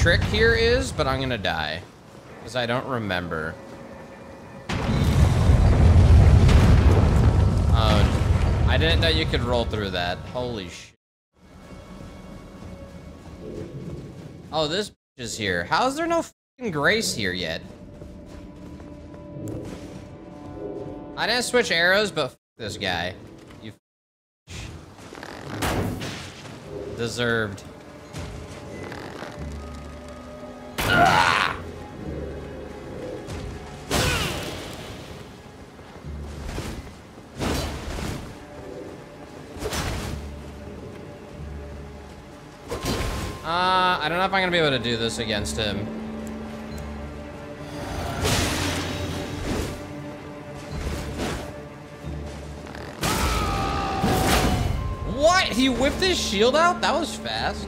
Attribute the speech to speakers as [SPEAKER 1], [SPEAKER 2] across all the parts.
[SPEAKER 1] trick here is, but I'm gonna die. Because I don't remember. Oh, I didn't know you could roll through that. Holy shit. Oh, this is here. How is there no grace here yet? I didn't switch arrows, but this guy. You deserved. Uh, I don't know if I'm gonna be able to do this against him. What? He whipped his shield out? That was fast.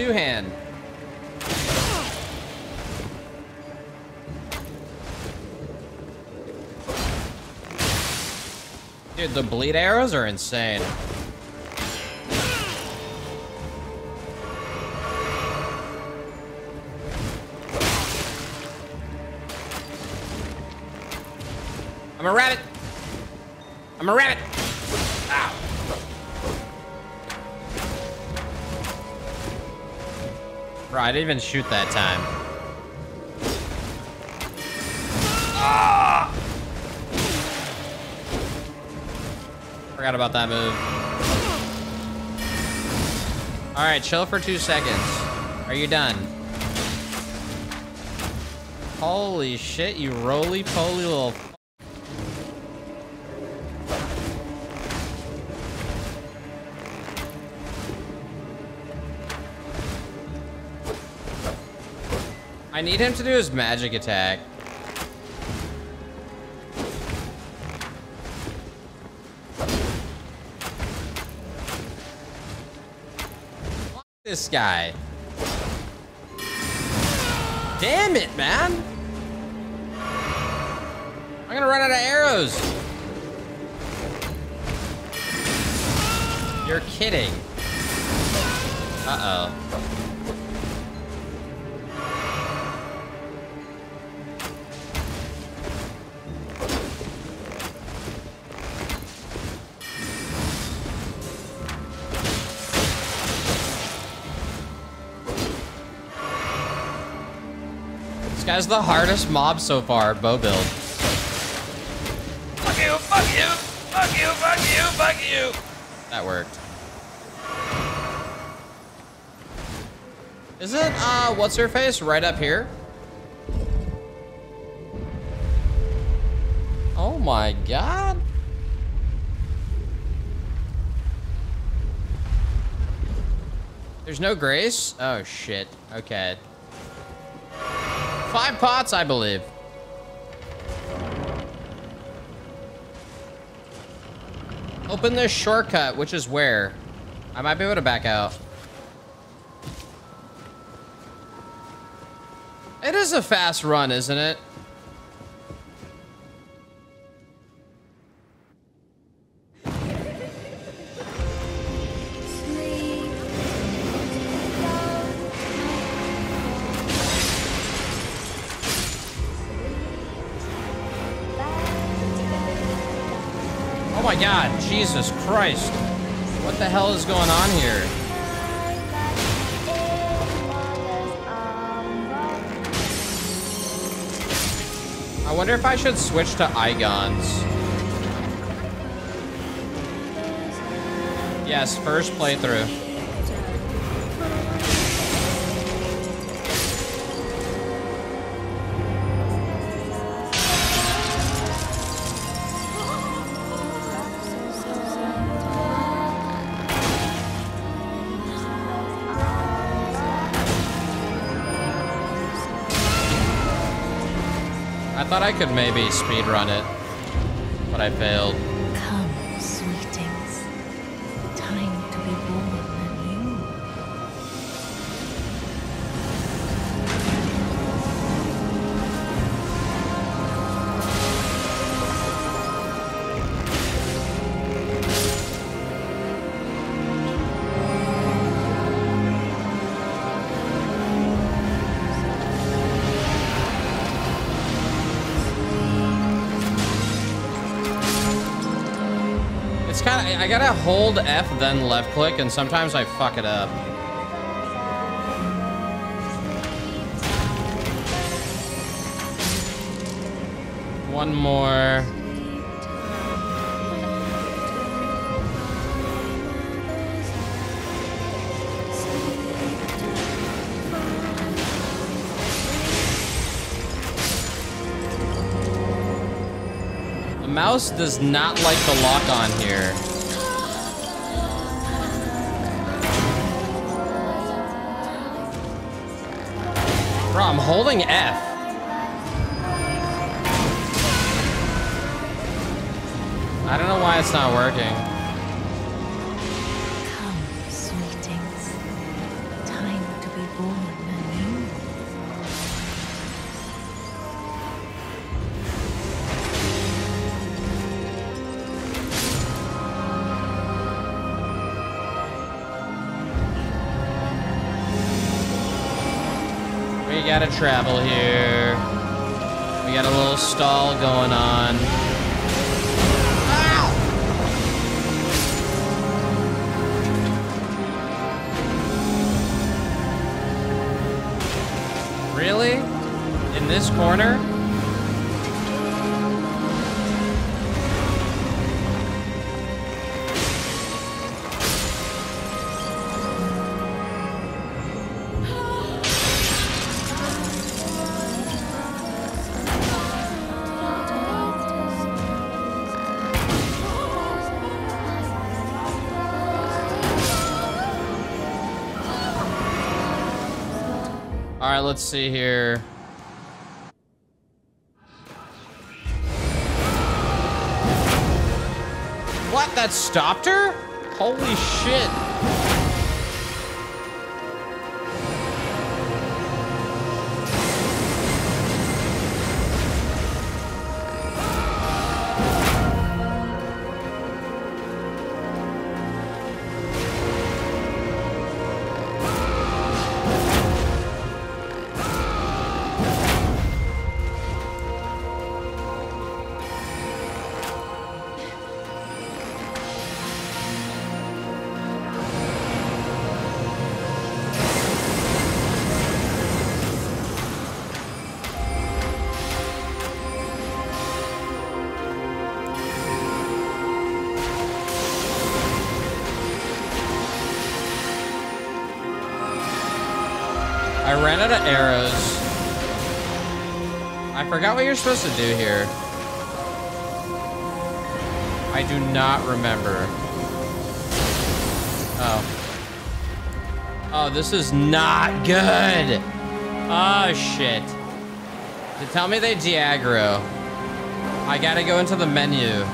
[SPEAKER 1] Two hand. Dude, the bleed arrows are insane. I'm a rabbit. I'm a rabbit. Bro, I didn't even shoot that time. Ah! Forgot about that move. All right, chill for two seconds. Are you done? Holy shit, you roly-poly little... I need him to do his magic attack. This guy. Damn it, man. I'm gonna run out of arrows. You're kidding. Uh-oh. Guy's the hardest mob so far, bow build.
[SPEAKER 2] Fuck you, fuck you, fuck you, fuck you, fuck you.
[SPEAKER 1] That worked. Isn't, uh, what's her face right up here? Oh my god. There's no grace? Oh shit. Okay. Five pots, I believe. Open this shortcut, which is where? I might be able to back out. It is a fast run, isn't it? Christ. What the hell is going on here? I wonder if I should switch to Igons. Yes, first playthrough. Thought I could maybe speedrun it, but I failed. Gotta hold F then left click, and sometimes I fuck it up. One more. Mouse does not like the lock on here. Holding F. I don't know why it's not working. Gotta travel here. We got a little stall going on. Really? In this corner? Let's see here. What? That stopped her? Holy shit. Ran out of arrows. I forgot what you're supposed to do here. I do not remember. Oh. Oh, this is not good. Oh, shit. To tell me they Diagro. I gotta go into the menu.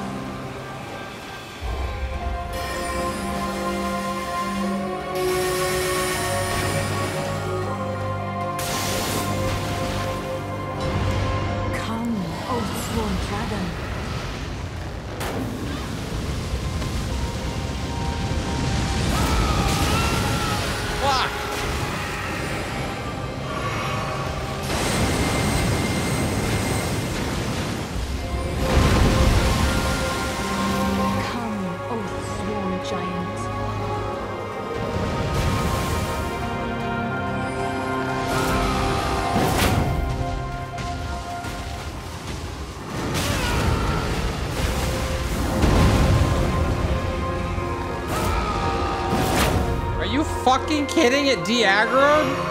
[SPEAKER 1] Fucking kidding? It de-aggroed?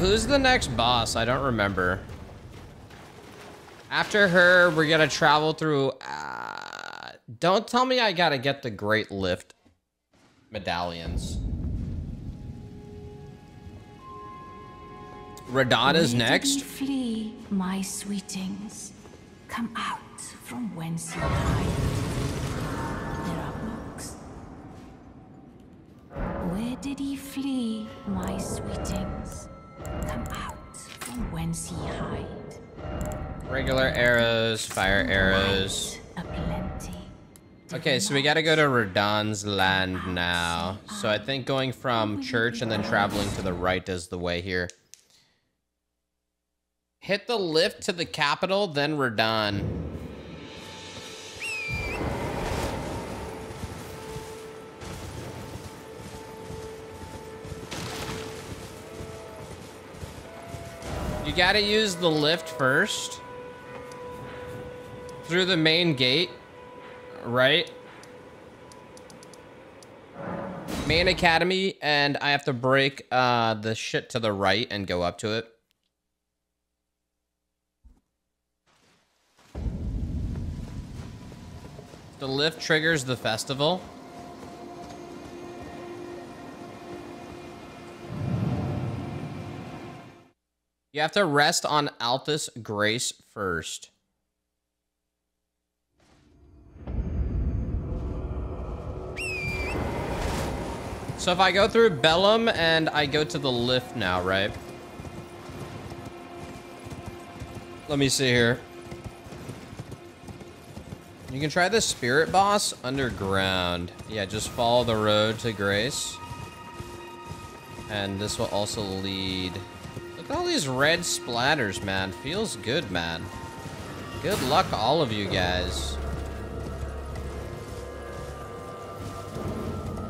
[SPEAKER 1] Who's the next boss? I don't remember. After her, we're gonna travel through. Uh, don't tell me I gotta get the Great Lift medallions. Radahn is next.
[SPEAKER 3] flee, my sweetings? Come out from whence ye hide. There are books. Where did ye flee, my sweetings? Come out from whence hide.
[SPEAKER 1] Regular arrows, fire arrows. Okay, so we gotta go to Radahn's land now. So I think going from church and then traveling to the right is the way here. Hit the lift to the capital, then Radon. You gotta use the lift first. Through the main gate right? Main academy, and I have to break uh, the shit to the right and go up to it. The lift triggers the festival. You have to rest on Altus Grace first. So if I go through Bellum and I go to the lift now, right? Let me see here. You can try the spirit boss underground. Yeah, just follow the road to grace. And this will also lead... All these red splatters, man. Feels good, man. Good luck, all of you guys.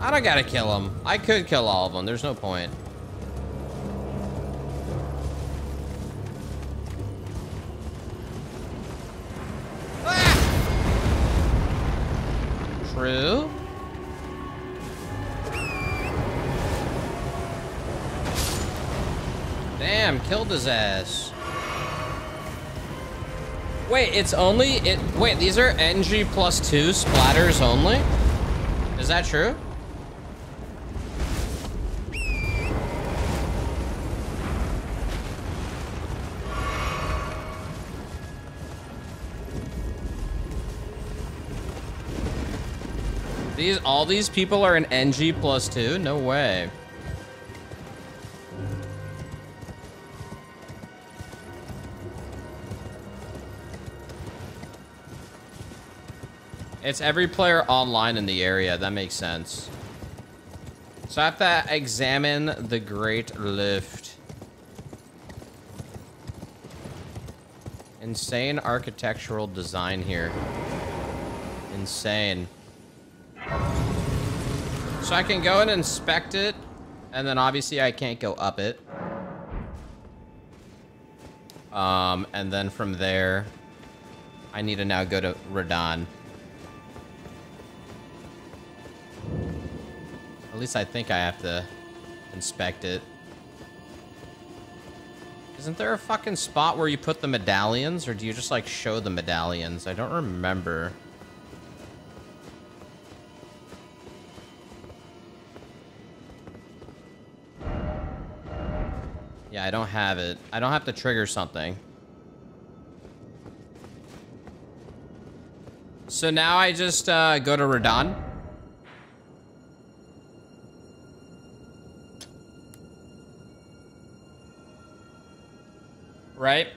[SPEAKER 1] I don't gotta kill them. I could kill all of them. There's no point. Ah! True. Damn, killed his ass. Wait, it's only it. Wait, these are NG plus two splatters only. Is that true? These all these people are an NG plus two? No way. It's every player online in the area. That makes sense. So I have to examine the Great Lift. Insane architectural design here. Insane. So I can go and inspect it, and then obviously I can't go up it. Um, and then from there, I need to now go to Radahn. Least I think I have to inspect it. Isn't there a fucking spot where you put the medallions, or do you just like show the medallions? I don't remember. Yeah, I don't have it. I don't have to trigger something. So now I just uh, go to Radahn. Right?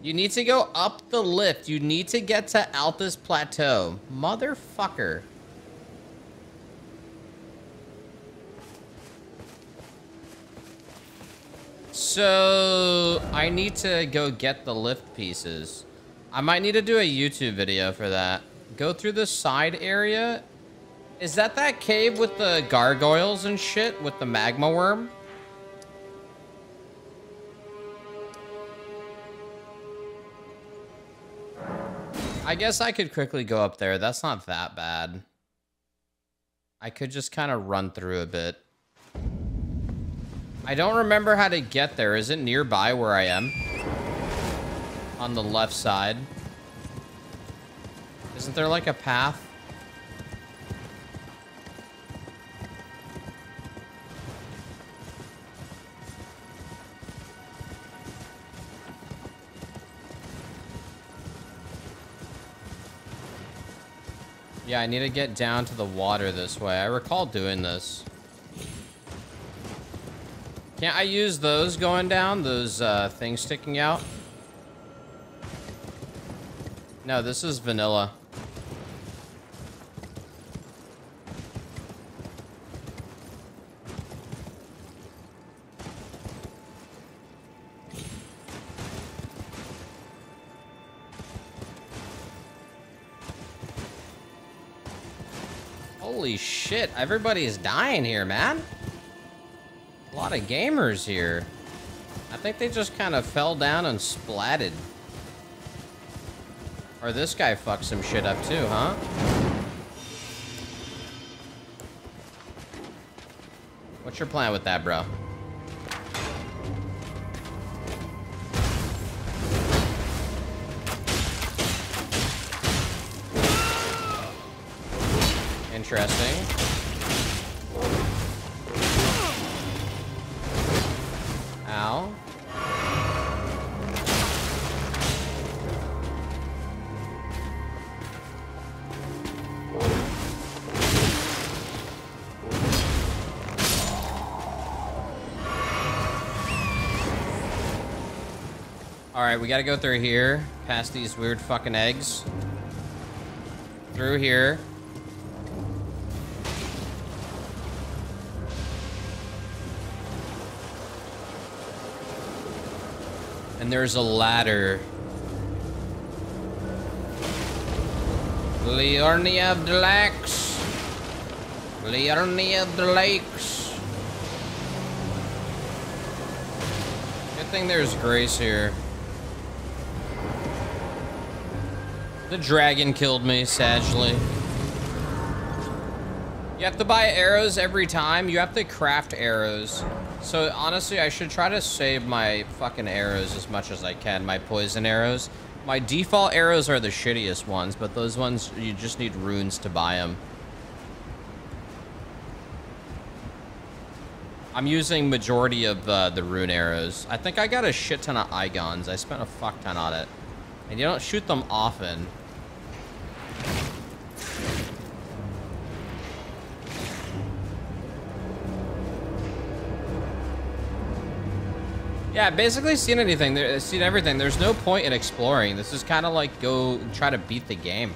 [SPEAKER 1] You need to go up the lift. You need to get to Altus Plateau. Motherfucker. So, I need to go get the lift pieces. I might need to do a YouTube video for that. Go through the side area. Is that that cave with the gargoyles and shit with the magma worm? I guess I could quickly go up there. That's not that bad. I could just kind of run through a bit. I don't remember how to get there. Is it nearby where I am? On the left side. Isn't there like a path? Yeah, I need to get down to the water this way. I recall doing this. Can't I use those going down? Those uh, things sticking out? No, this is vanilla. Holy shit, everybody is dying here, man. A lot of gamers here. I think they just kind of fell down and splatted. Or this guy fucked some shit up too, huh? What's your plan with that, bro? We gotta go through here, past these weird fucking eggs. Through here. And there's a ladder. Liurnia of the Lakes. Liurnia of the Lakes. Good thing there's Grace here. The dragon killed me, sagely. You have to buy arrows every time. You have to craft arrows. So honestly, I should try to save my fucking arrows as much as I can, my poison arrows. My default arrows are the shittiest ones, but those ones, you just need runes to buy them. I'm using majority of uh, the rune arrows. I think I got a shit ton of Igons. I spent a fuck ton on it. And you don't shoot them often. Yeah, basically seen anything. Seen everything. There's no point in exploring. This is kind of like go try to beat the game.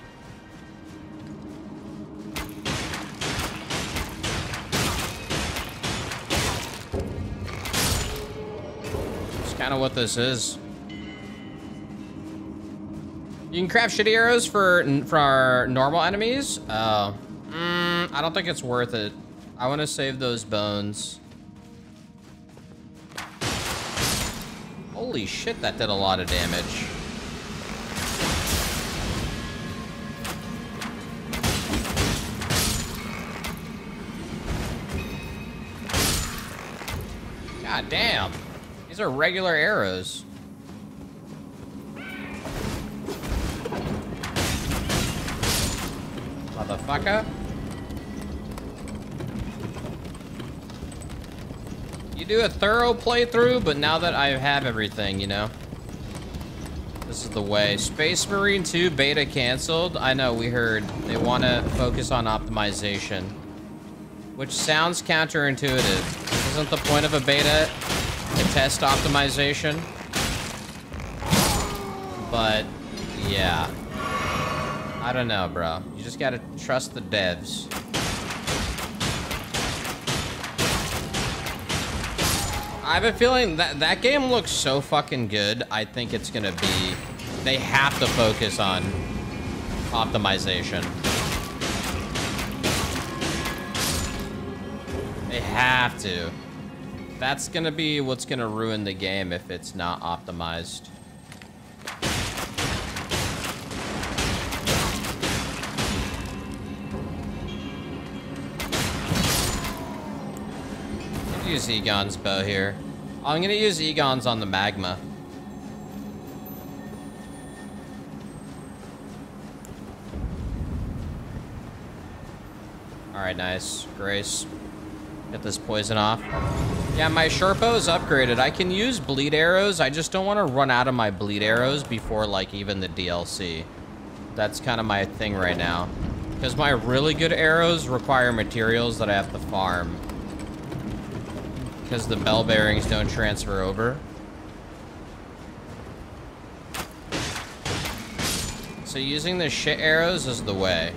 [SPEAKER 1] It's kind of what this is. You can craft shitty arrows for for our normal enemies. Oh, mm, I don't think it's worth it. I want to save those bones. Holy shit, that did a lot of damage. God damn. These are regular arrows. Motherfucker. Do a thorough playthrough, but now that I have everything, you know? This is the way. Space Marine 2 beta canceled. I know, we heard. They want to focus on optimization. Which sounds counterintuitive. Isn't the point of a beta to test optimization? But, yeah. I don't know, bro. You just gotta trust the devs. I have a feeling that that game looks so fucking good. I think it's gonna be. They have to focus on optimization. They have to. That's gonna be what's gonna ruin the game if it's not optimized. use Egon's bow here. I'm gonna use Egon's on the magma. Alright, nice. Grace. Get this poison off. Yeah, my Sherpo is upgraded. I can use bleed arrows. I just don't want to run out of my bleed arrows before, like, even the DLC. That's kind of my thing right now. Because my really good arrows require materials that I have to farm. Because the bell bearings don't transfer over. So using the shit arrows is the way.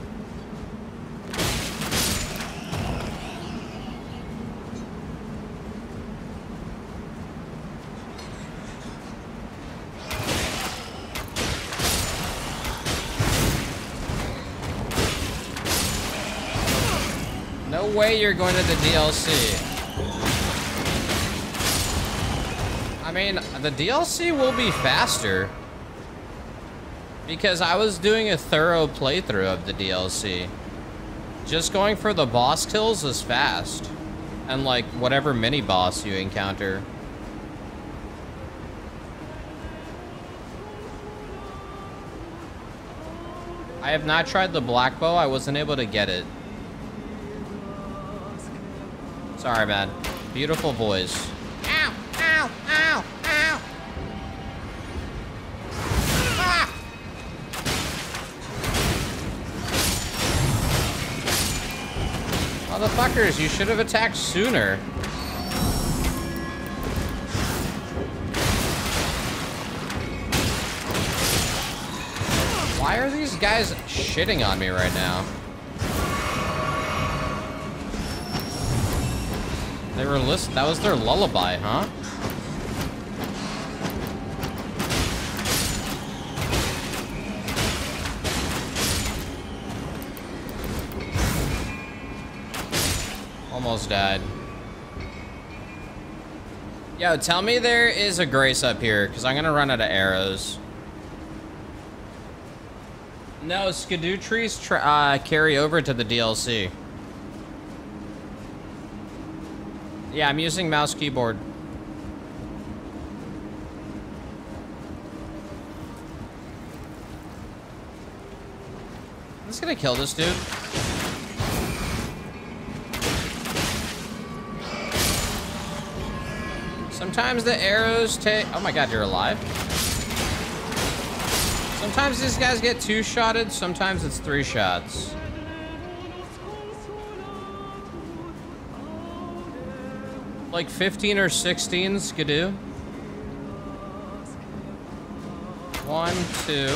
[SPEAKER 1] No way you're going to the DLC. Mean, the DLC will be faster. Because I was doing a thorough playthrough of the DLC. Just going for the boss kills is fast. And like, whatever mini boss you encounter. I have not tried the black bow. I wasn't able to get it. Sorry, man. Beautiful voice. Motherfuckers, you should have attacked sooner. Why are these guys shitting on me right now? They were list that was their lullaby, huh? Almost died. Yo, tell me there is a grace up here, because I'm going to run out of arrows. No, Scadutrees uh, carry over to the DLC. Yeah, I'm using mouse keyboard. I'm just gonna kill this dude. Sometimes the arrows take... Oh my god, you're alive? Sometimes these guys get two-shotted, sometimes it's three shots. Like 15 or 16 Scadu. One, two.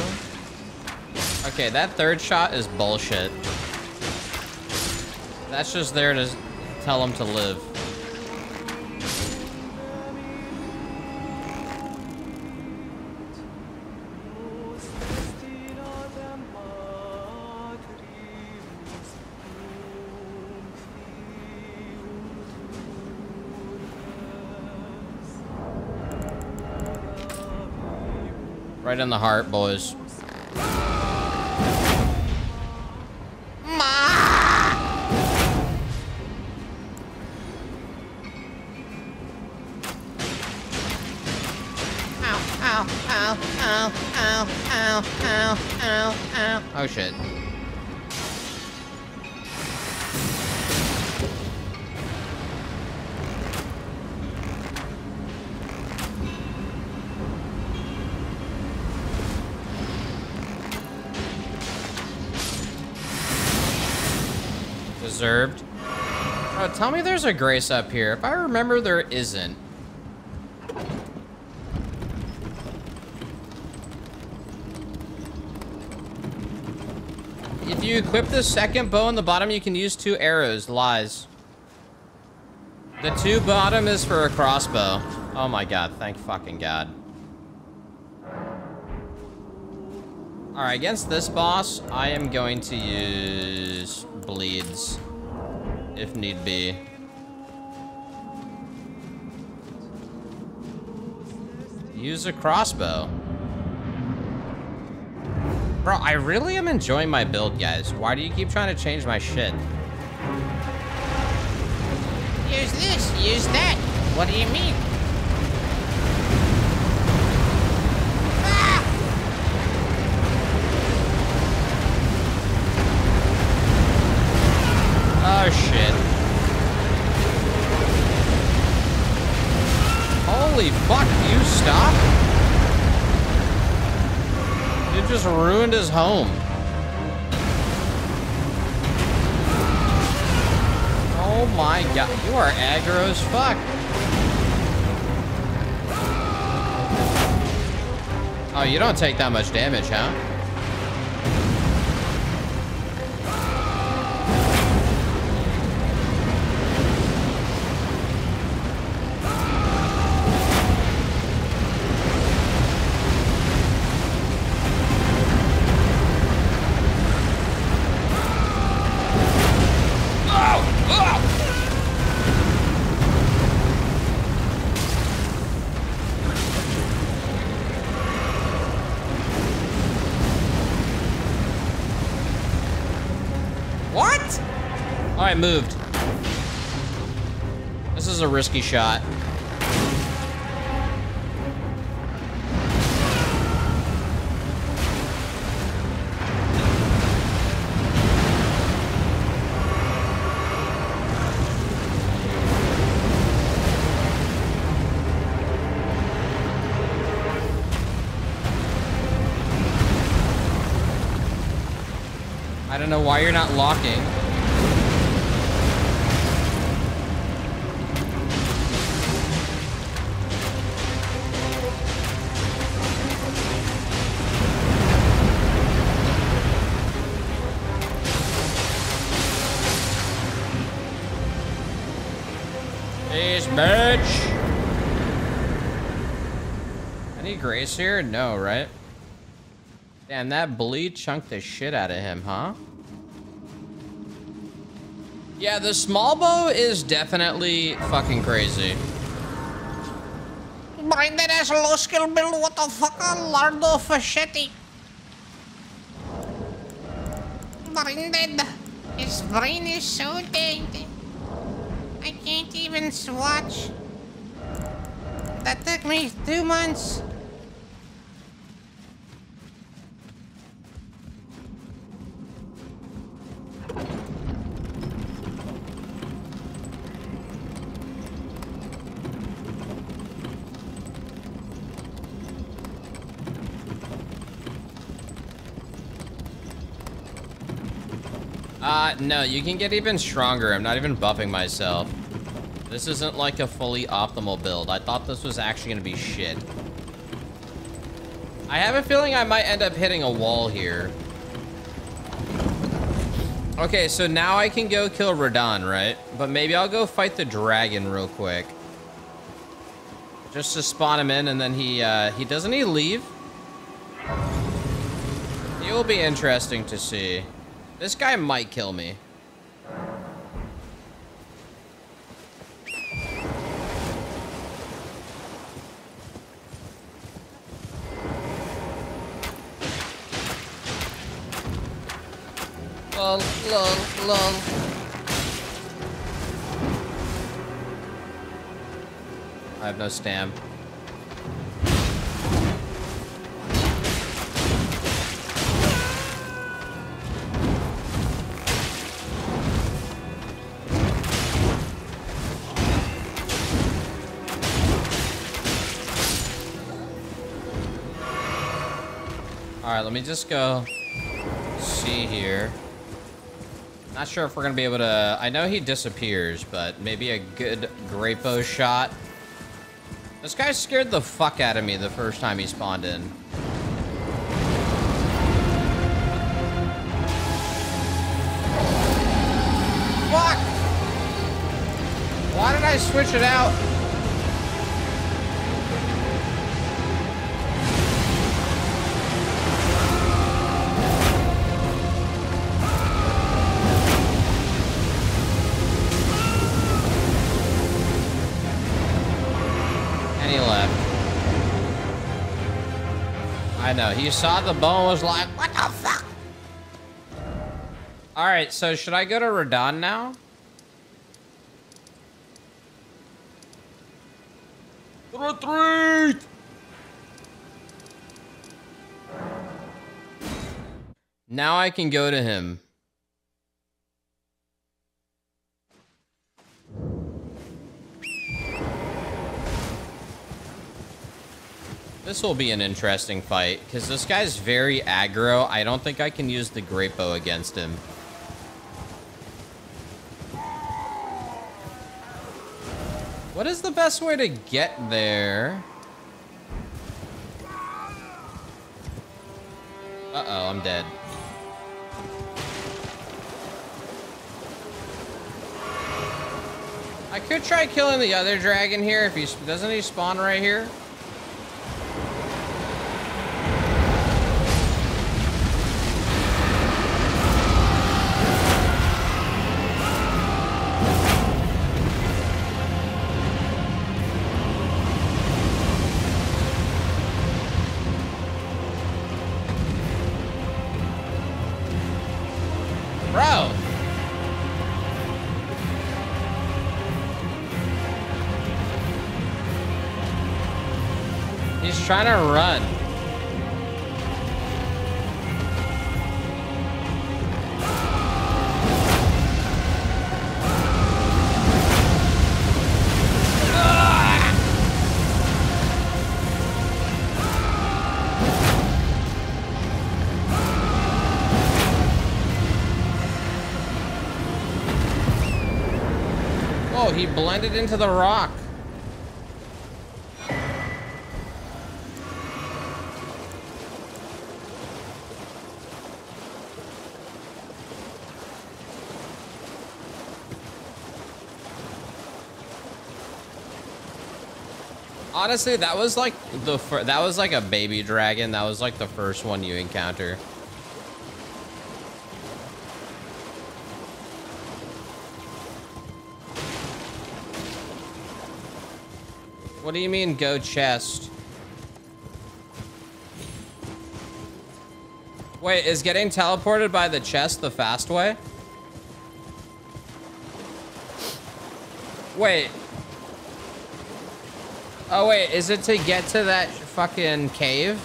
[SPEAKER 1] Okay, that third shot is bullshit. That's just there to tell him to live. Right in the heart, boys. Oh shit. Deserved. Oh, tell me there's a grace up here. If I remember, there isn't. If you equip the second bow on the bottom, you can use two arrows. Lies. The two bottom is for a crossbow. Oh my god, thank fucking god. Alright, against this boss, I am going to use bleeds, if need be. Use a crossbow. Bro, I really am enjoying my build, guys. Why do you keep trying to change my shit?
[SPEAKER 4] Use this, use that. What do you mean?
[SPEAKER 1] Just ruined his home. Oh my god, you are aggro as fuck. Oh, you don't take that much damage, huh? Moved. This is a risky shot. I don't know why you're not locking. Any grace here? No, right? Damn, that bleed chunked the shit out of him, huh? Yeah, the small bow is definitely fucking crazy.
[SPEAKER 4] Brandon has low skill build. What the fuck? A Lardo Fascetti. Brandon, his brain is so dead. I can't even swatch. That took me two months.
[SPEAKER 1] Uh, no, you can get even stronger. I'm not even buffing myself. This isn't like a fully optimal build. I thought this was actually gonna be shit. I have a feeling I might end up hitting a wall here. Okay, so now I can go kill Radahn, right? But maybe I'll go fight the dragon real quick. Just to spawn him in and then he, uh, he doesn't he leave? It will be interesting to see. This guy might kill me. Lol, lol, lol. I have no stam. Alright, let me just go see here. Not sure if we're gonna be able to... I know he disappears, but maybe a good Grapo shot. This guy scared the fuck out of me the first time he spawned in. Fuck! Why did I switch it out? Know. He saw the bone was like, what the fuck? Alright, so should I go to Radahn now? Retreat! Now I can go to him. This will be an interesting fight, because this guy's very aggro. I don't think I can use the great bow against him. What is the best way to get there? Uh-oh, I'm dead. I could try killing the other dragon here if he doesn't he spawn right here? Trying to run. Oh, he blended into the rock. Honestly, that was like the that was like a baby dragon. That was like the first one you encounter. What do you mean go chest? Wait, is getting teleported by the chest the fast way? Wait. Oh wait, is it to get to that fucking cave?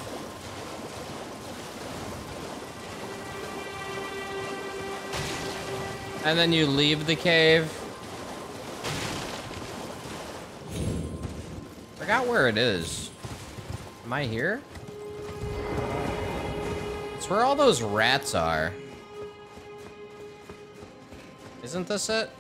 [SPEAKER 1] And then you leave the cave? Forgot where it is. Am I here? It's where all those rats are. Isn't this it?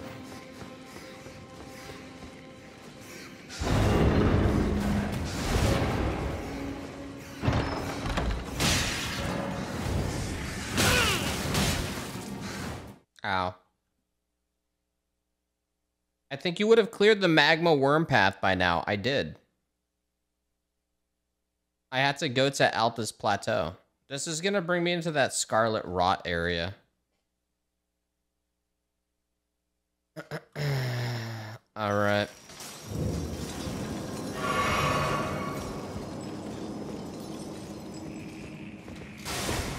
[SPEAKER 1] Ow. I think you would have cleared the magma worm path by now. I did. I had to go to Altus Plateau. This is going to bring me into that Scarlet Rot area. All right.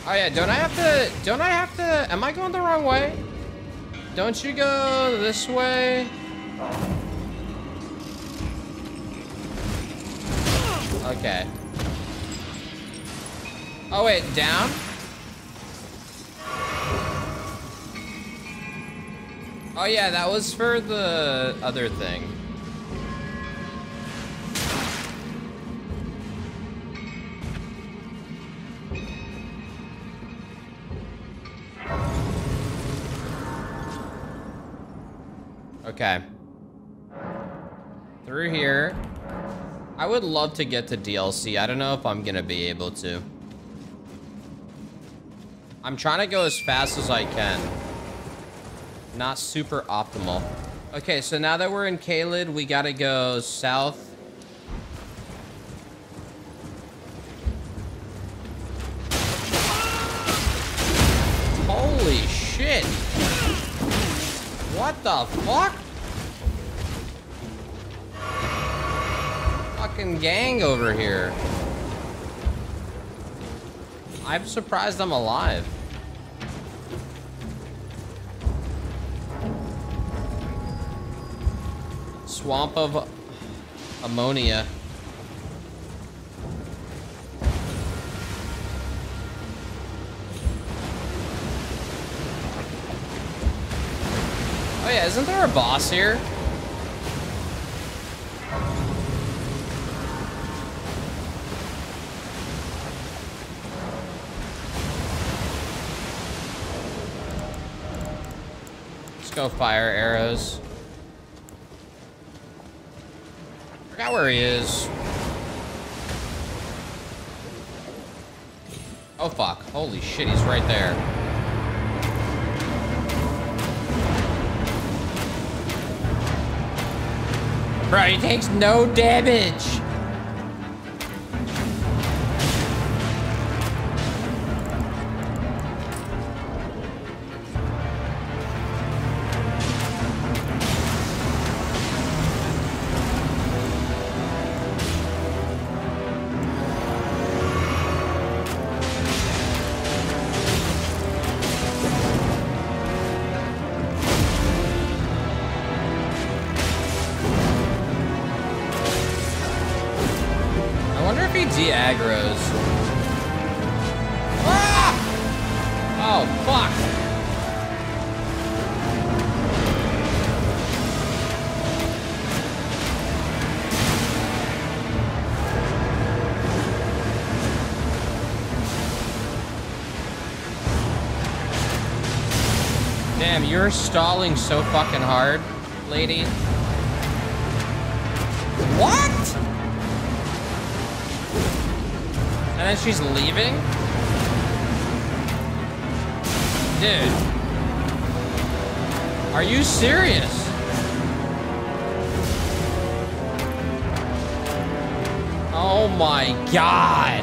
[SPEAKER 1] Oh yeah, don't I have to, don't I have to, am I going the wrong way? Don't you go this way? Okay. Oh wait, down? Oh yeah, that was for the other thing. Okay. Through here. I would love to get to DLC. I don't know if I'm gonna be able to. I'm trying to go as fast as I can. Not super optimal. Okay, so now that we're in Caelid, we gotta go south. Holy shit! What the fuck? Gang over here. I'm surprised I'm alive. Swamp of Aeonia. Oh yeah, isn't there a boss here? Go fire arrows. Forgot where he is. Oh fuck. Holy shit, he's right there. Bro, he takes no damage. Oh, fuck. Damn, you're stalling so fucking hard, lady. What? And then she's leaving? Dude. Are you serious? Oh my god.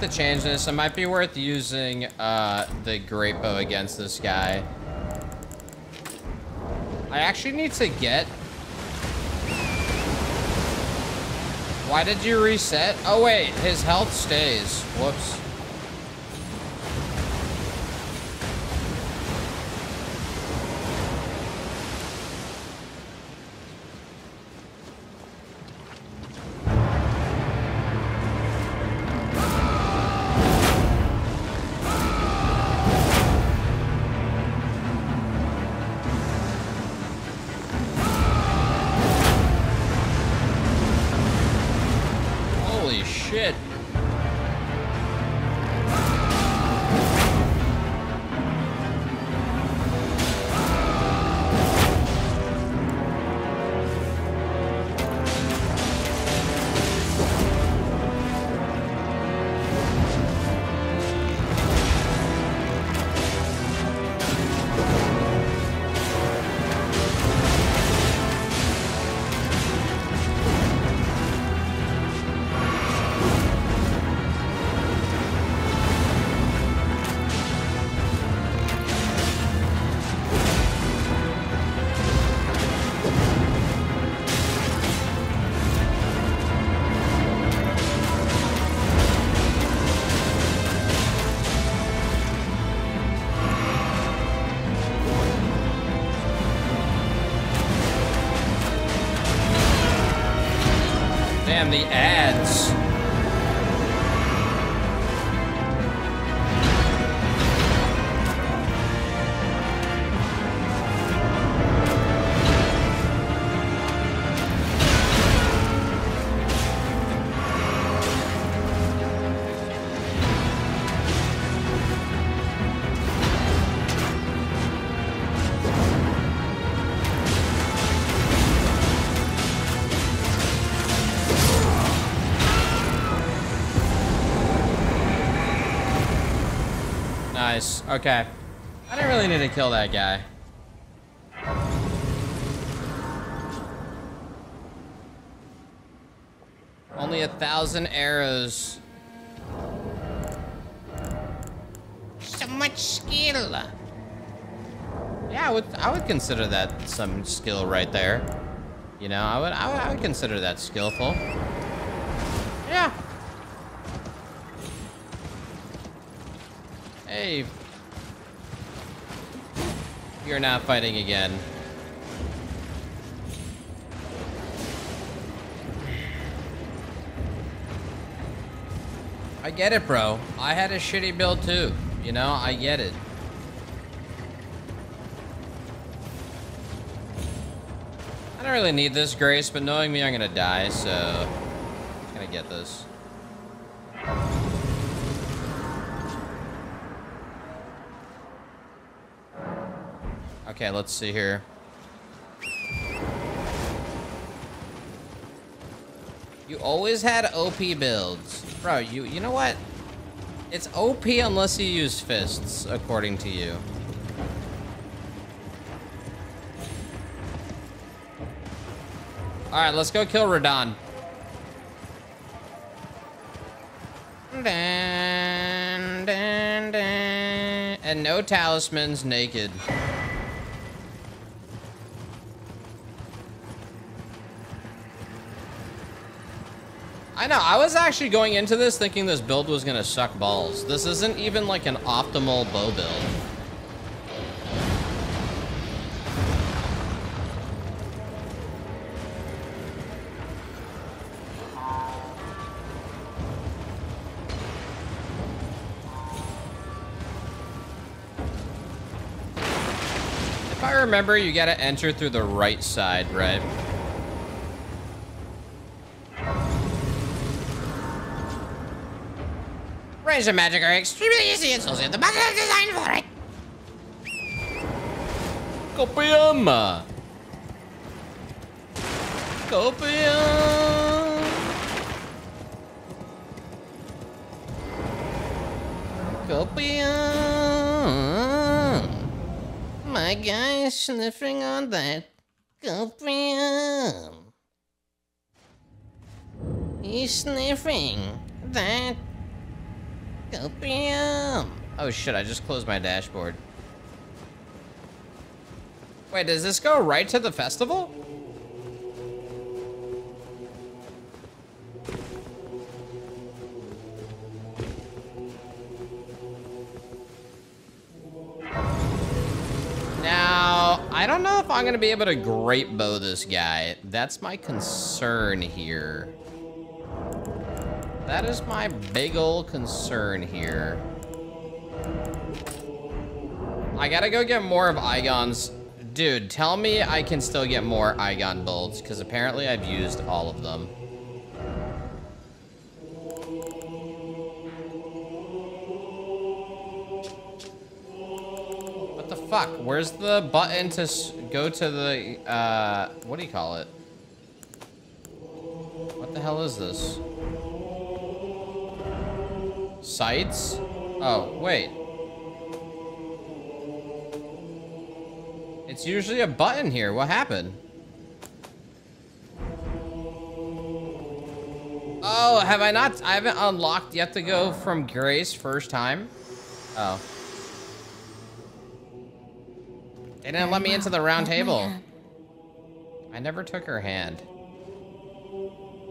[SPEAKER 1] To change this. It might be worth using uh, the great bow against this guy. I actually need to get... Why did you reset? Oh wait, his health stays. Whoops. Damn, the ads. Okay. I didn't really need to kill that guy. Only a thousand arrows.
[SPEAKER 4] So much skill.
[SPEAKER 1] Yeah, I would I would consider that some skill right there. You know, I would I would, I would consider that skillful. Yeah. Hey. You're not fighting again. I get it, bro. I had a shitty build too. You know, I get it. I don't really need this grace, but knowing me, I'm gonna die, so... I'm gonna get this. Okay, let's see here. You always had OP builds. Bro, you you know what? It's OP unless you use fists, according to you. Alright, let's go kill Radahn. And no talismans naked. I know, I was actually going into this thinking this build was gonna suck balls. This isn't even like an optimal bow build. If I remember, you gotta enter through the right side, right?
[SPEAKER 4] Range of magic are extremely easy and so the magic is designed for it.
[SPEAKER 1] Copium! Copium! Copium!
[SPEAKER 4] My guy is sniffing on that copium. He's sniffing that copium.
[SPEAKER 1] Oh shit, I just closed my dashboard. Wait, does this go right to the festival? Now, I don't know if I'm gonna be able to great bow this guy. That's my concern here. That is my big ol' concern here. I gotta go get more of Igons. Dude, tell me I can still get more Igon builds, because apparently I've used all of them. What the fuck? Where's the button to go to the, uh, what do you call it? What the hell is this? Sights? Oh, wait. It's usually a button here. What happened? Oh, have I not? I haven't unlocked yet to go from Grace first time. Oh. They didn't let me into the round table. I never took her hand.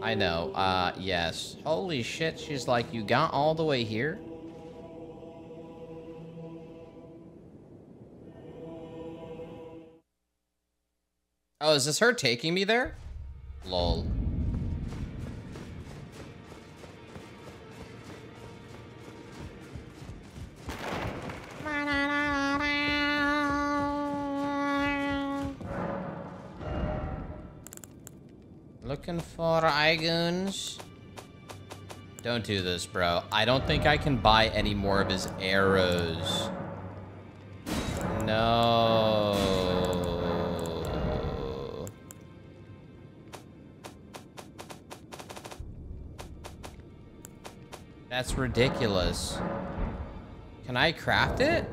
[SPEAKER 1] I know, uh, yes. Holy shit, she's like, you got all the way here? Oh, is this her taking me there? Lol. Looking for Igons. Don't do this, bro. I don't think I can buy any more of his arrows. No. That's ridiculous. Can I craft it?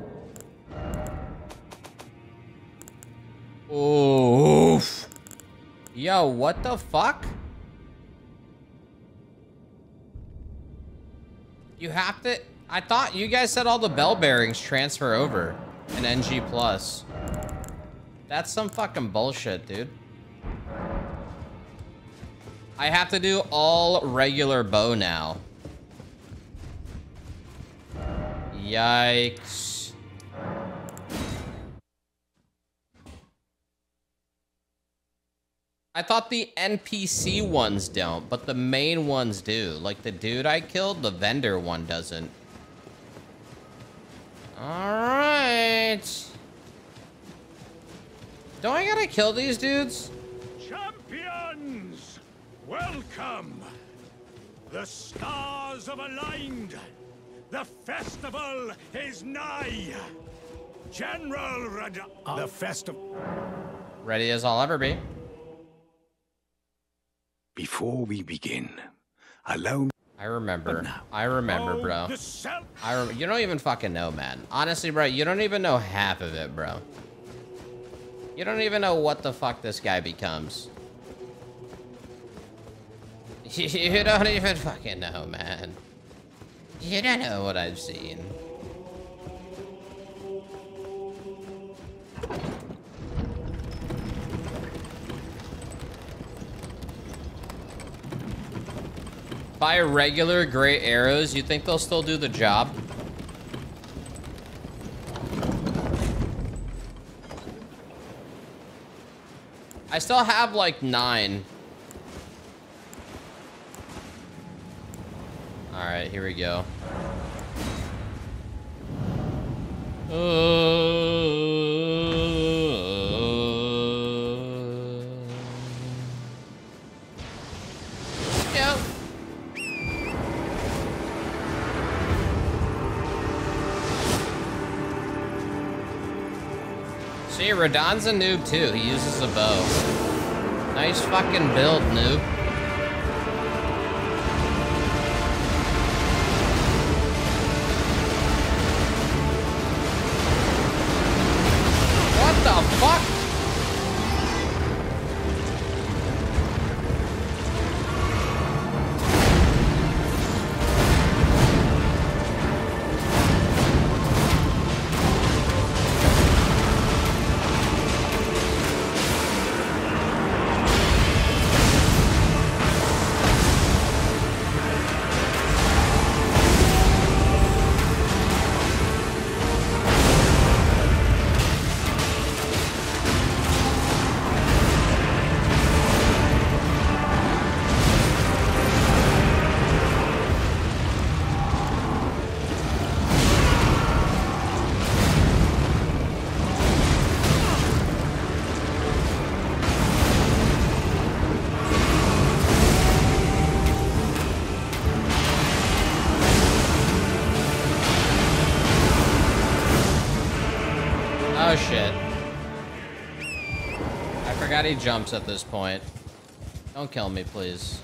[SPEAKER 1] What the fuck? You have to... I thought you guys said all the bell bearings transfer over in NG+. plus. That's some fucking bullshit, dude. I have to do all regular bow now. Yikes. I thought the NPC ones don't, but the main ones do. Like the dude I killed, the vendor one doesn't. Alright. Don't I gotta kill these dudes?
[SPEAKER 5] Champions, welcome. The stars have aligned. The festival is nigh. General Rad... The festival...
[SPEAKER 1] Ready as I'll ever be.
[SPEAKER 5] Before we begin, allow me...
[SPEAKER 1] I remember. I remember,
[SPEAKER 5] Oh,
[SPEAKER 1] bro.
[SPEAKER 5] the.
[SPEAKER 1] I rem you don't even fucking know, man. Honestly, bro, you don't even know half of it, bro. You don't even know what the fuck this guy becomes. You don't even fucking know, man. You don't know what I've seen. Buy regular gray arrows, you think they'll still do the job? I still have like nine. All right, here we go. Yep. Radahn's a noob too. He uses a bow. Nice fucking build, noob. He jumps at this point. Don't kill me, please.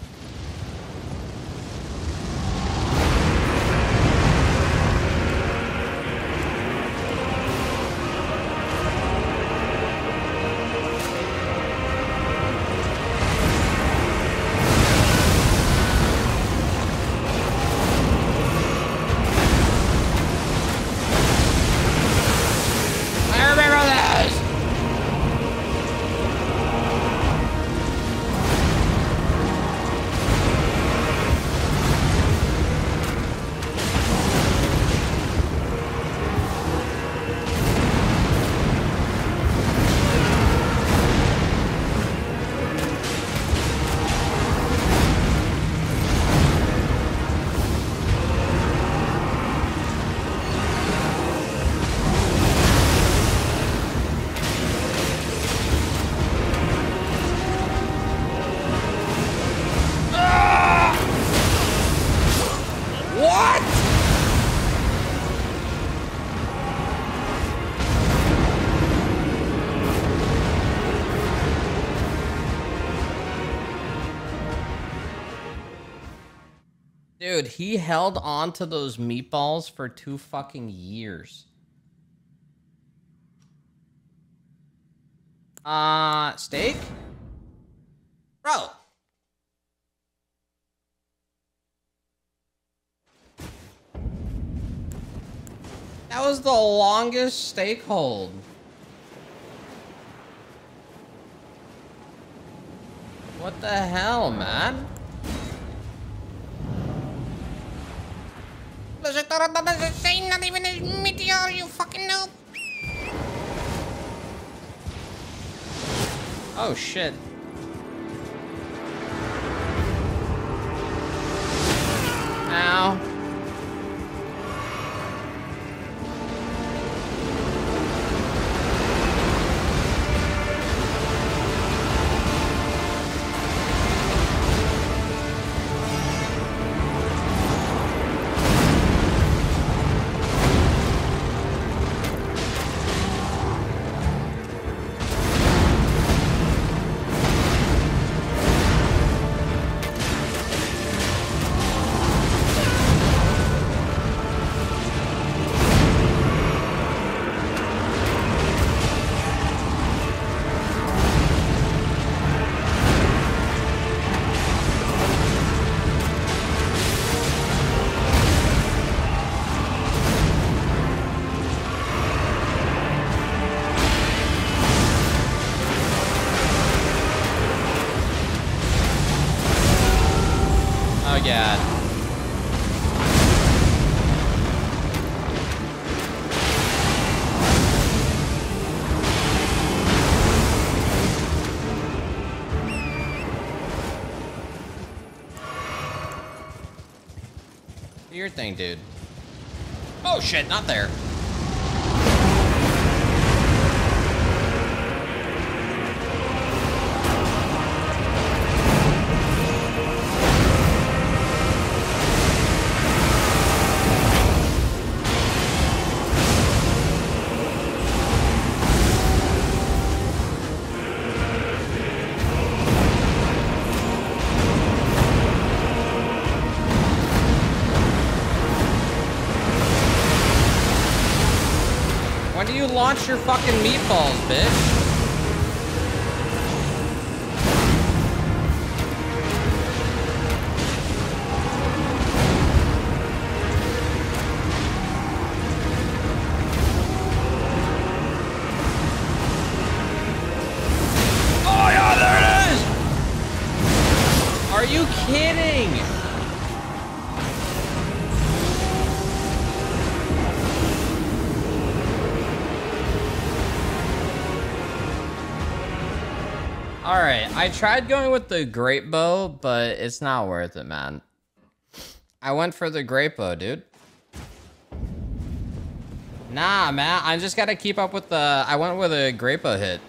[SPEAKER 1] Dude, he held on to those meatballs for two fucking years. Uh, steak? Bro. That was the longest steak hold. What the hell, man?
[SPEAKER 4] That is insane, not even a meteor, you fucking noob!
[SPEAKER 1] Oh shit. Ow. Your thing, dude. Oh shit, not there. Launch your fucking meatballs, bitch? I tried going with the great bow, but it's not worth it, man. I went for the great bow, dude. Nah, man, I just gotta keep up with the. I went with a great bow hit.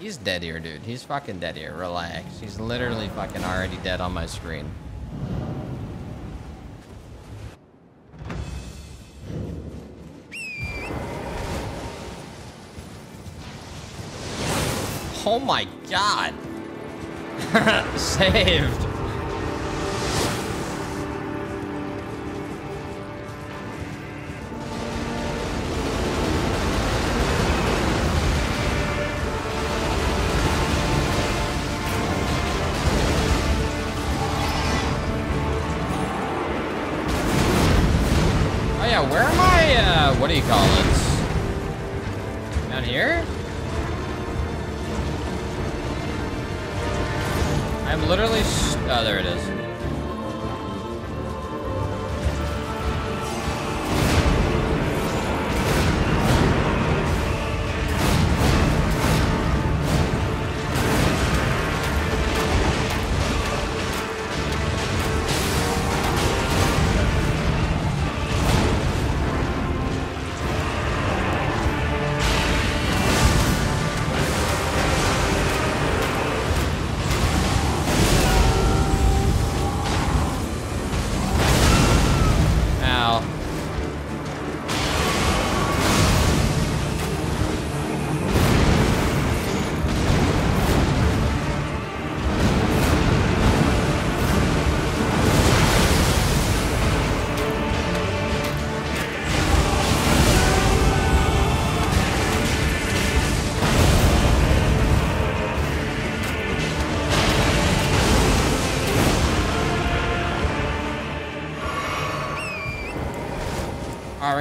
[SPEAKER 1] He's dead here, dude. He's fucking dead here. Relax. He's literally fucking already dead on my screen. Oh my god. Saved.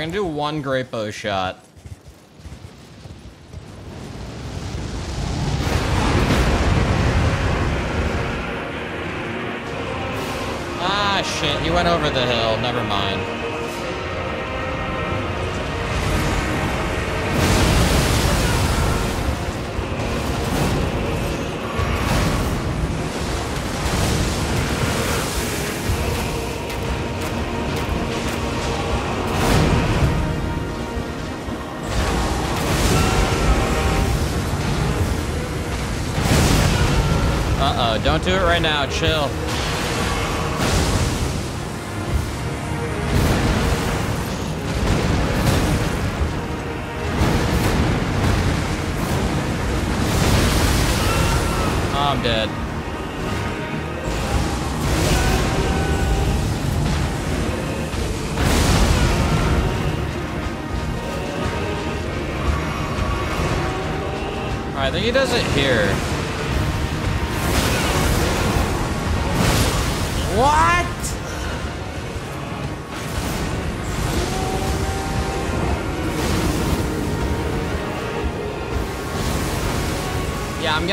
[SPEAKER 1] We're gonna do one great bow shot. Ah, shit. He went over the hill. Never mind. Don't do it right now. Chill. Oh, I'm dead. Alright, I think he does it here.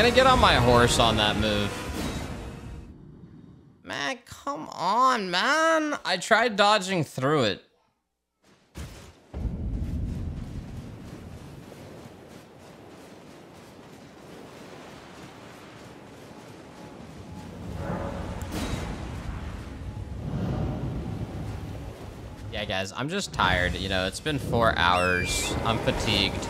[SPEAKER 1] Gonna get on my horse on that move. Man, come come on, man. I tried dodging through it. Yeah, guys, I'm just tired. You know, it's been four hours. I'm fatigued.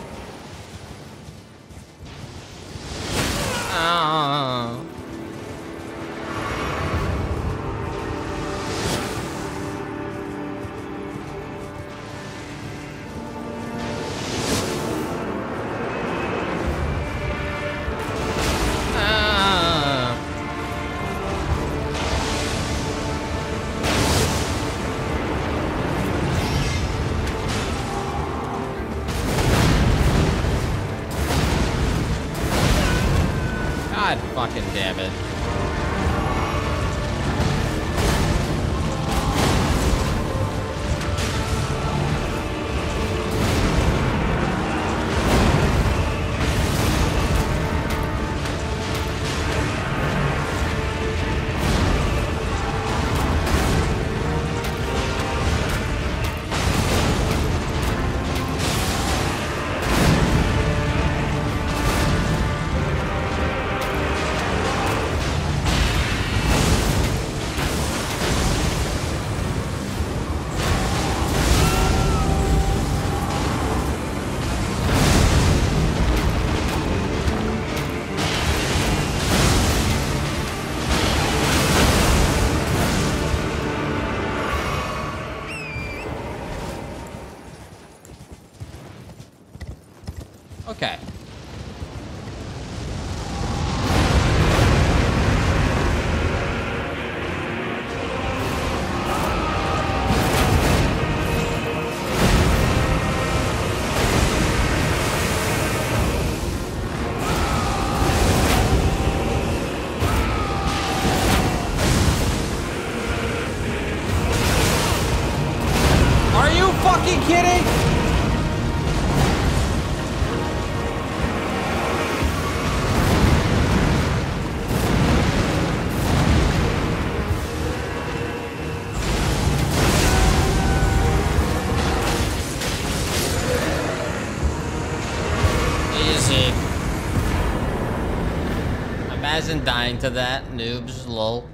[SPEAKER 1] Dying to that, noobs, lol.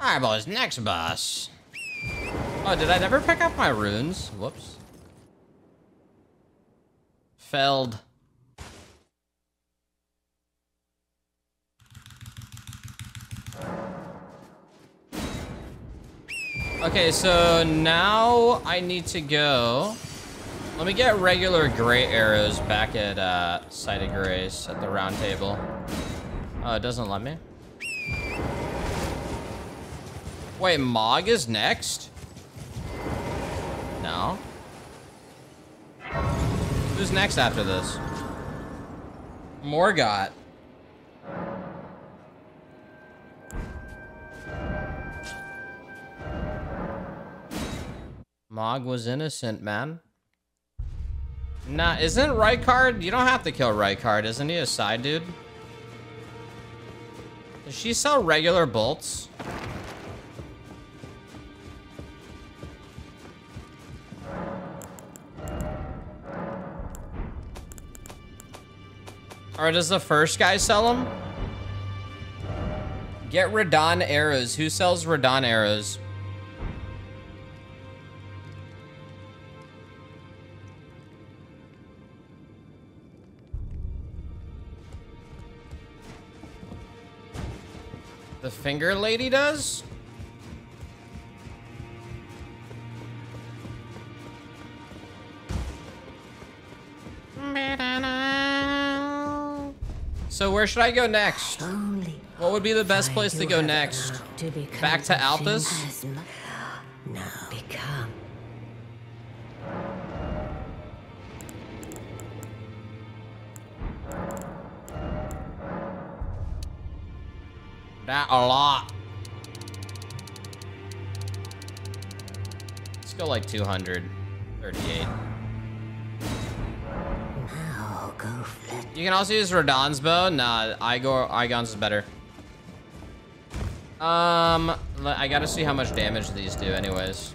[SPEAKER 1] Alright, boys, next boss. Oh, did I never pick up my runes? Whoops. Felled. Okay, so now I need to go. Let me get regular gray arrows back at uh, Site of Grace at the round table. Oh, it doesn't let me? Wait, Mohg is next? No. Who's next after this? Morgott. Mohg was innocent, man. Nah, isn't Rykard? You don't have to kill Rykard. Isn't he a side dude? Does she sell regular bolts? Or does the first guy sell them? Get Radahn arrows. Who sells Radahn arrows? Finger lady does? So where should I go next? What would be the best place to go next?
[SPEAKER 6] allowed to become
[SPEAKER 1] Back to
[SPEAKER 6] the
[SPEAKER 1] Alphys?
[SPEAKER 6] Now become.
[SPEAKER 1] That a lot. Let's go like 238.
[SPEAKER 6] Now go flip.
[SPEAKER 1] You can also use Radahn's bow. Nah, Igor Igon's is better. Um, I gotta see how much damage these do anyways.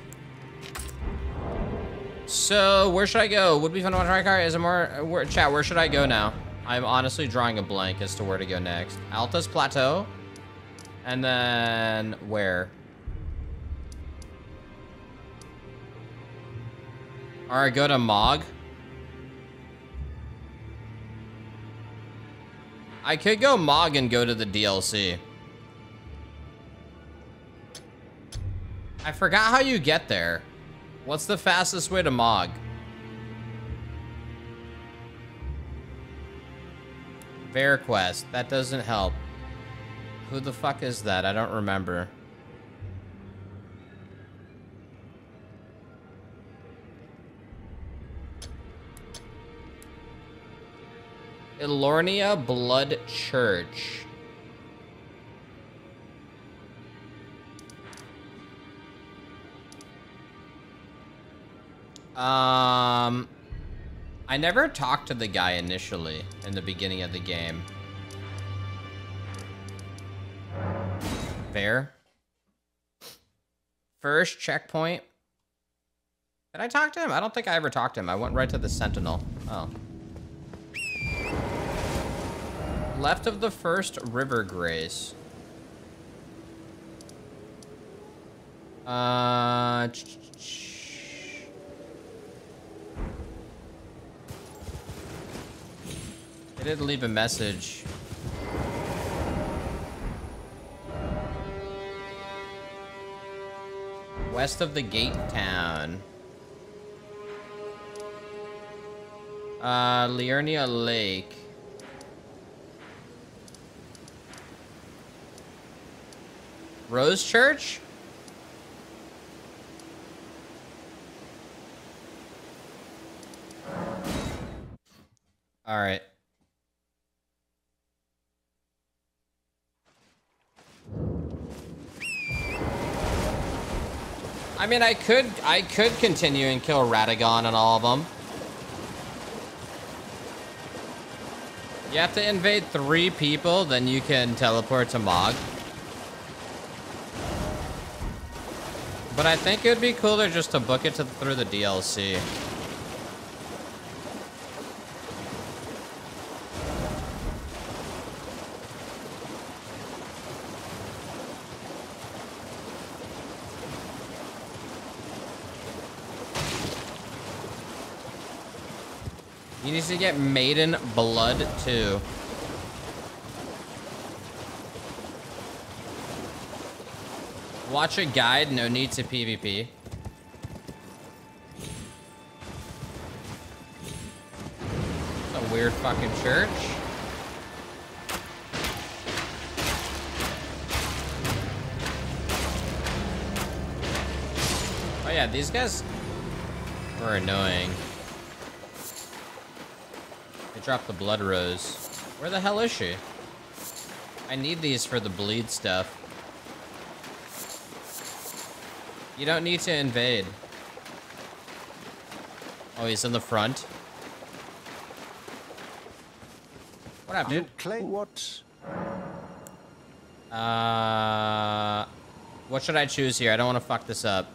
[SPEAKER 1] So, where should I go? Would be fun to watch Rykar. Is it more, where, chat, where should I go now? I'm honestly drawing a blank as to where to go next. Altus Plateau? And then, where? Alright, go to Mohg. I could go Mohg and go to the DLC. I forgot how you get there. What's the fastest way to Mohg? Varré Quest. That doesn't help. Who the fuck is that? I don't remember. Liurnia Blood Church. Um, I never talked to the guy initially in the beginning of the game. Fair. First checkpoint. Did I talk to him? I don't think I ever talked to him. I went right to the Sentinel. Oh. Left of the first river grace. Uh. I did leave a message. West of the gate town. Uh, Liurnia Lake. Rose Church? All right. I mean, I could, I could continue and kill Radagon and all of them. You have to invade three people, then you can teleport to Mohg. But I think it would be cooler just to book it to, through the DLC. You need to get Maiden Blood too. Watch a guide, no need to PvP. It's a weird fucking church. Oh yeah, these guys were annoying. Dropped the blood rose. Where the hell is she? I need these for the bleed stuff. You don't need to invade. Oh, he's in the front. What up, dude?
[SPEAKER 5] Clay, what?
[SPEAKER 1] Uh, what should I choose here? I don't want to fuck this up.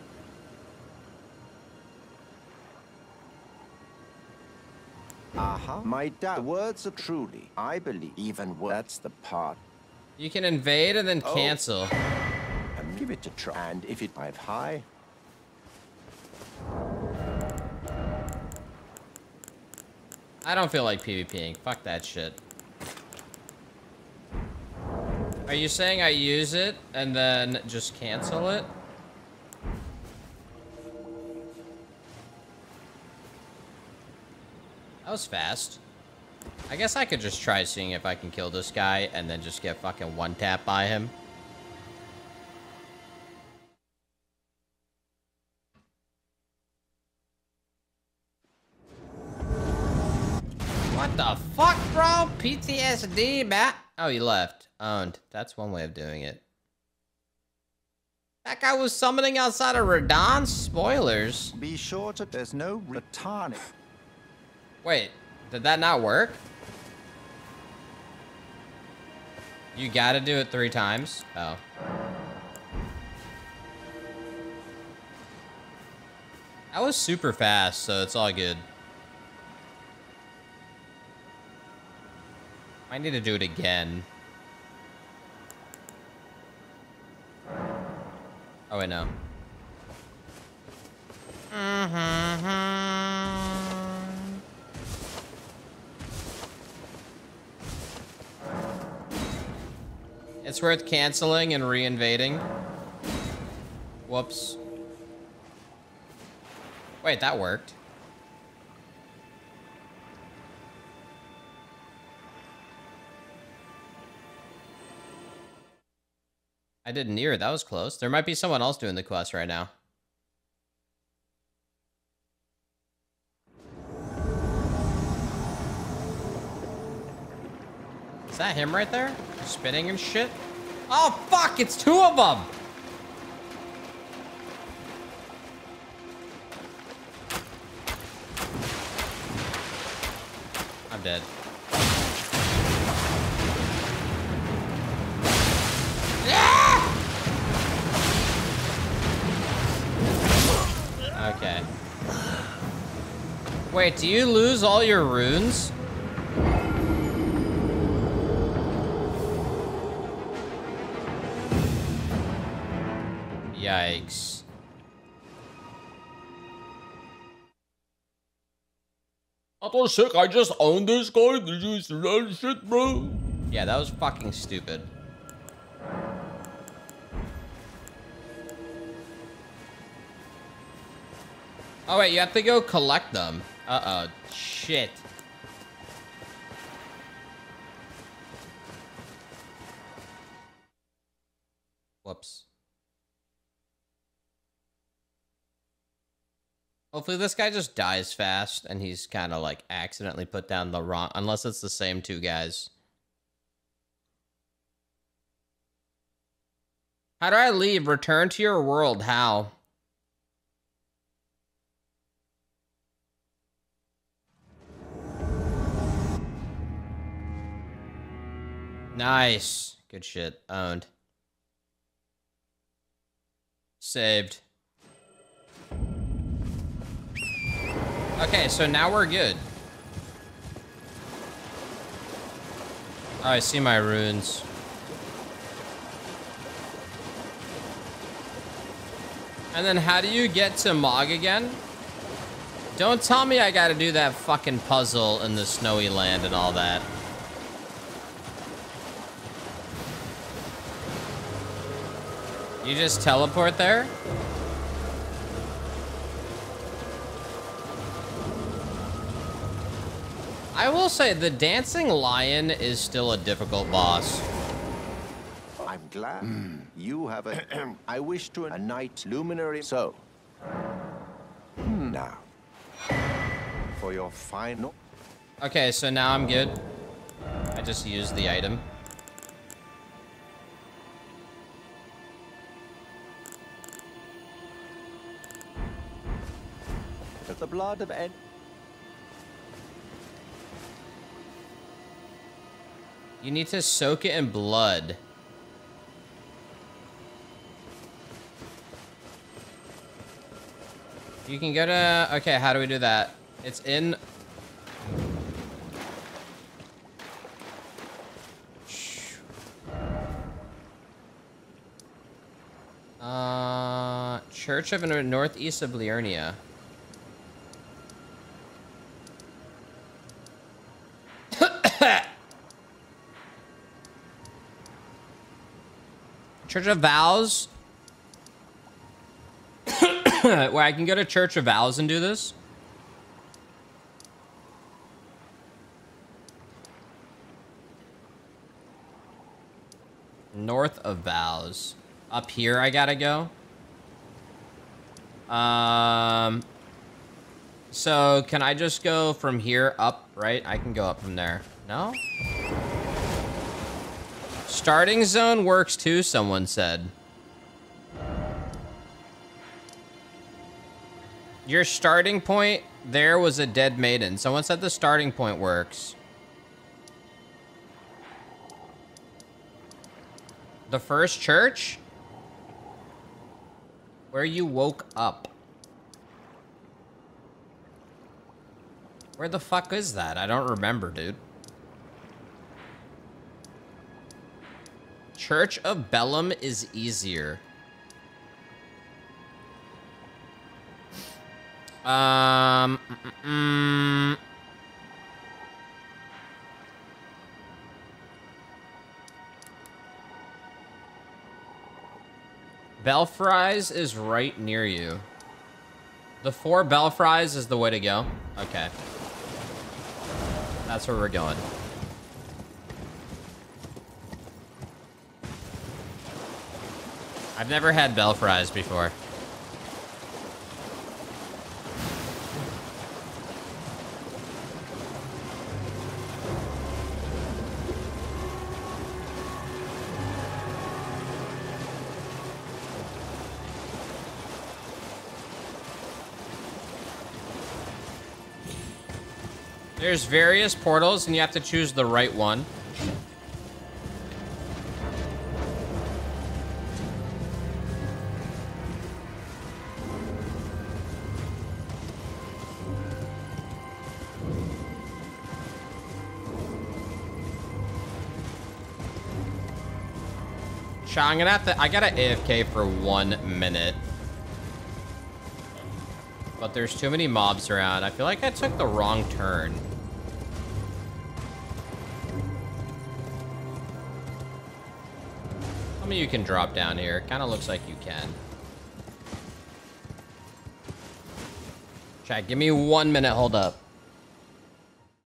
[SPEAKER 7] Aha. My dad. The words are truly. I believe. Even words. That's the part.
[SPEAKER 1] You can invade and then
[SPEAKER 7] Oh.
[SPEAKER 1] cancel.
[SPEAKER 7] And give it a try. And if it dive high,
[SPEAKER 1] I don't feel like PvPing. Fuck that shit. Are you saying I use it and then just cancel it? That was fast. I guess I could just try seeing if I can kill this guy and then just get fucking one tap by him. What the fuck, bro? PTSD, man. Oh, he left. Owned. That's one way of doing it. That guy was summoning outside of Radahn? Spoilers.
[SPEAKER 7] be sure to. There's no retarding.
[SPEAKER 1] Wait, did that not work? You gotta do it three times? Oh. That was super fast, so it's all good. I need to do it again. Oh, wait, no. It's worth canceling and re-invading. Whoops. Wait, that worked. I didn't near. That was close. There might be someone else doing the quest right now. Is that him right there? Spinning and shit? Oh, fuck! It's two of them! I'm dead. Ah! Okay. Wait, do you lose all your runes? Yikes. I was sick. I just owned this guy. Did you see that shit, bro? Yeah, that was fucking stupid. Oh, wait, you have to go collect them. Uh-oh. Shit. Whoops. Hopefully this guy just dies fast and he's kind of like accidentally put down the wrong... Unless it's the same two guys. How do I leave? Return to your world. How? Nice. Good shit. Owned. Saved. Okay, so now we're good. Oh, I see my runes. And then how do you get to Mohg again? Don't tell me I gotta do that fucking puzzle in the snowy land and all that. You just teleport there? I will say the dancing lion is still a difficult boss.
[SPEAKER 7] I'm glad you have a. I wish to a night luminary. So. Hmm, now. For your final.
[SPEAKER 1] Okay, so now I'm good. I just used the item.
[SPEAKER 7] The blood of Ed.
[SPEAKER 1] You need to soak it in blood. You can go to... Okay, how do we do that? It's in... Uh, Church of the Northeast of Liurnia. Church of Vows. Where I can go to Church of Vows and do this. North of Vows. Up here I gotta go. Um... So, can I just go from here up, right? I can go up from there. No? Starting zone works too, someone said. Your starting point there was a dead maiden. Someone said the starting point works. The first church? Where you woke up. Where the fuck is that? I don't remember, dude. Church of Bellum is easier. Um. mm, Belfries is right near you. The four Belfries is the way to go. Okay. That's where we're going. I've never had Belfries before. There's various portals, and you have to choose the right one. I'm gonna have to. I gotta AFK for one minute. But there's too many mobs around. I feel like I took the wrong turn. Tell me you can drop down here. It Kind of looks like you can. Chat, give me one minute. Hold up.